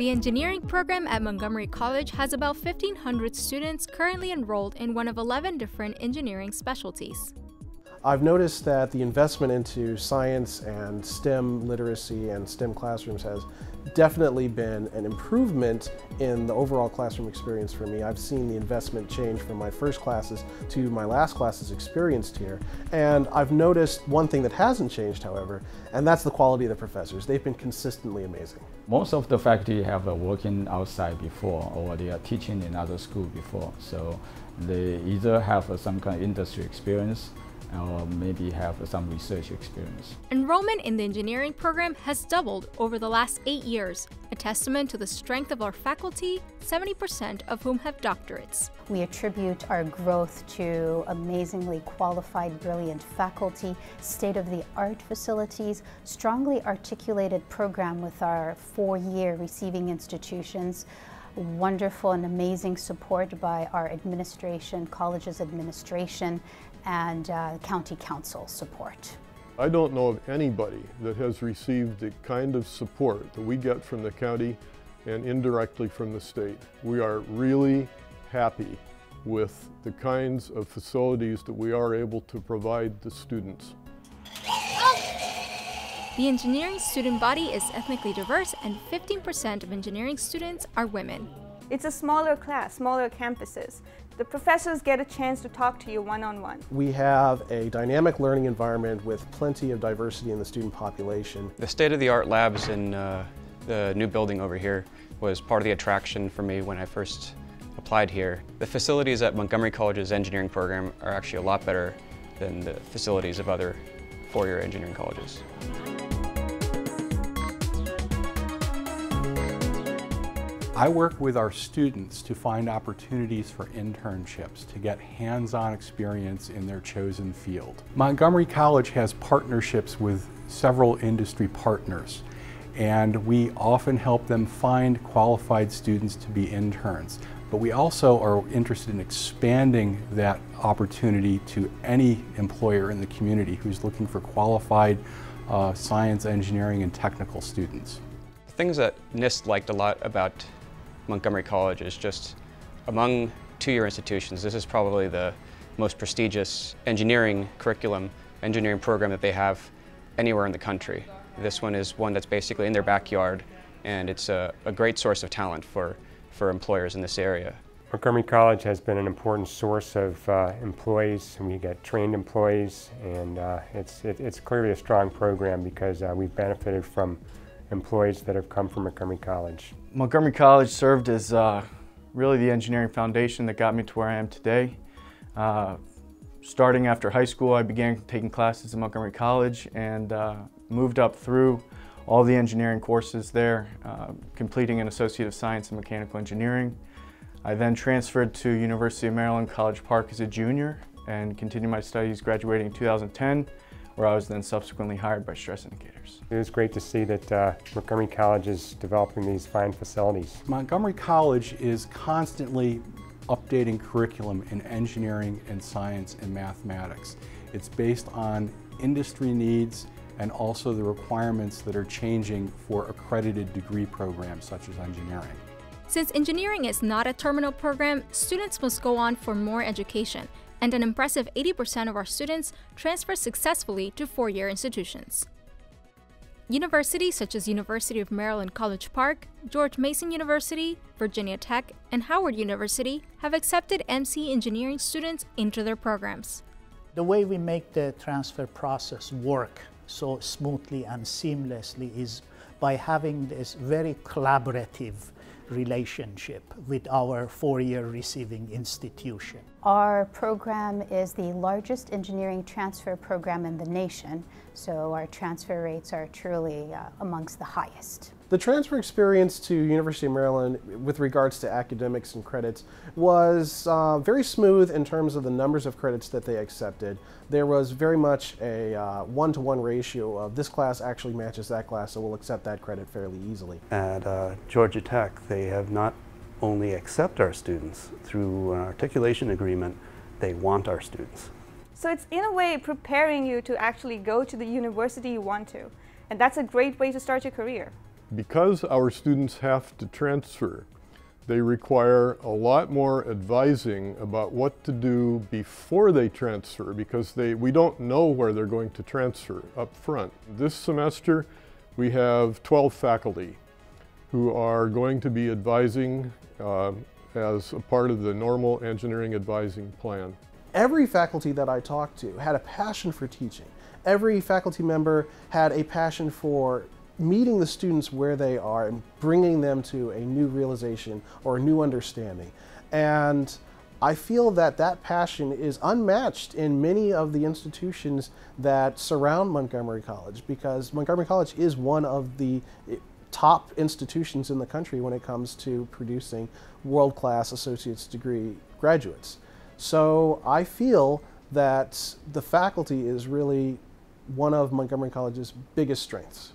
The engineering program at Montgomery College has about 1,500 students currently enrolled in one of 11 different engineering specialties. I've noticed that the investment into science and STEM literacy and STEM classrooms has definitely been an improvement in the overall classroom experience for me. I've seen the investment change from my first classes to my last classes experienced here. And I've noticed one thing that hasn't changed, however, and that's the quality of the professors. They've been consistently amazing. Most of the faculty have uh, working outside before or they are teaching in other school before. So they either have uh, some kind of industry experience or maybe have some research experience. Enrollment in the engineering program has doubled over the last eight years, a testament to the strength of our faculty, 70% of whom have doctorates. We attribute our growth to amazingly qualified, brilliant faculty, state-of-the-art facilities, strongly articulated program with our four-year receiving institutions, wonderful and amazing support by our administration, college's administration, and uh, county council support. I don't know of anybody that has received the kind of support that we get from the county and indirectly from the state. We are really happy with the kinds of facilities that we are able to provide the students. The engineering student body is ethnically diverse and 15% of engineering students are women. It's a smaller class, smaller campuses. The professors get a chance to talk to you one-on-one. -on -one. We have a dynamic learning environment with plenty of diversity in the student population. The state-of-the-art labs in uh, the new building over here was part of the attraction for me when I first applied here. The facilities at Montgomery College's engineering program are actually a lot better than the facilities of other four-year engineering colleges. I work with our students to find opportunities for internships to get hands-on experience in their chosen field. Montgomery College has partnerships with several industry partners and we often help them find qualified students to be interns. But we also are interested in expanding that opportunity to any employer in the community who's looking for qualified uh, science, engineering, and technical students. Things that NIST liked a lot about Montgomery College is just among two-year institutions, this is probably the most prestigious engineering curriculum, engineering program that they have anywhere in the country. This one is one that's basically in their backyard and it's a, a great source of talent for, for employers in this area. Montgomery College has been an important source of uh, employees. And we get trained employees and uh, it's, it, it's clearly a strong program because uh, we've benefited from employees that have come from Montgomery College. Montgomery College served as uh, really the engineering foundation that got me to where I am today. Uh, starting after high school, I began taking classes at Montgomery College and uh, moved up through all the engineering courses there, uh, completing an Associate of Science in Mechanical Engineering. I then transferred to University of Maryland College Park as a junior and continued my studies graduating in 2010 where I was then subsequently hired by Stress Indicators. It was great to see that uh, Montgomery College is developing these fine facilities. Montgomery College is constantly updating curriculum in engineering and science and mathematics. It's based on industry needs and also the requirements that are changing for accredited degree programs such as engineering. Since engineering is not a terminal program, students must go on for more education and an impressive 80% of our students transfer successfully to four-year institutions. Universities such as University of Maryland College Park, George Mason University, Virginia Tech, and Howard University have accepted MC engineering students into their programs. The way we make the transfer process work so smoothly and seamlessly is by having this very collaborative relationship with our four-year receiving institution. Our program is the largest engineering transfer program in the nation, so our transfer rates are truly uh, amongst the highest. The transfer experience to University of Maryland with regards to academics and credits was uh, very smooth in terms of the numbers of credits that they accepted. There was very much a uh, one-to-one -one ratio of this class actually matches that class, so we'll accept that credit fairly easily. At uh, Georgia Tech, they have not only accept our students through an articulation agreement, they want our students. So it's in a way preparing you to actually go to the university you want to. And that's a great way to start your career. Because our students have to transfer, they require a lot more advising about what to do before they transfer because they, we don't know where they're going to transfer up front. This semester we have 12 faculty who are going to be advising uh, as a part of the normal engineering advising plan. Every faculty that I talked to had a passion for teaching. Every faculty member had a passion for meeting the students where they are and bringing them to a new realization or a new understanding. And I feel that that passion is unmatched in many of the institutions that surround Montgomery College because Montgomery College is one of the top institutions in the country when it comes to producing world-class associate's degree graduates. So I feel that the faculty is really one of Montgomery College's biggest strengths.